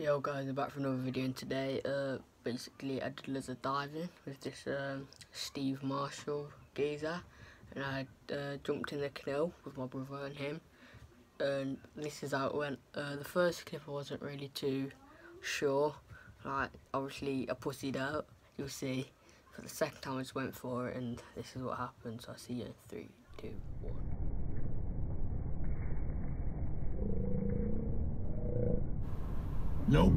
Yo guys, I'm back for another video and today uh, basically I did lizard diving with this um, Steve Marshall geezer and I uh, jumped in the canoe with my brother and him and this is how it went. Uh, the first clip I wasn't really too sure, like obviously I pussied out, you'll see. For the second time I just went for it and this is what happened so I'll see you in 3, 2, 1. Nope.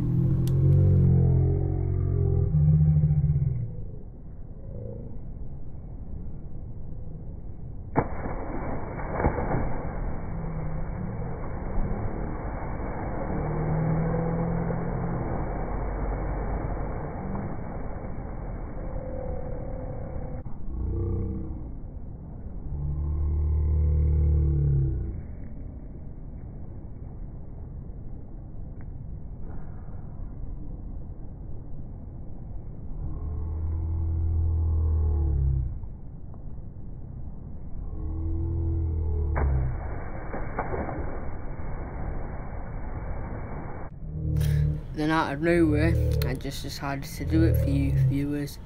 Then out of nowhere I just decided to do it for you viewers.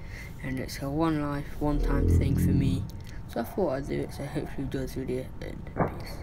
And it's a one life one time thing for me. So I thought I'd do it so hopefully you enjoy this video and peace